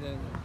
dyan.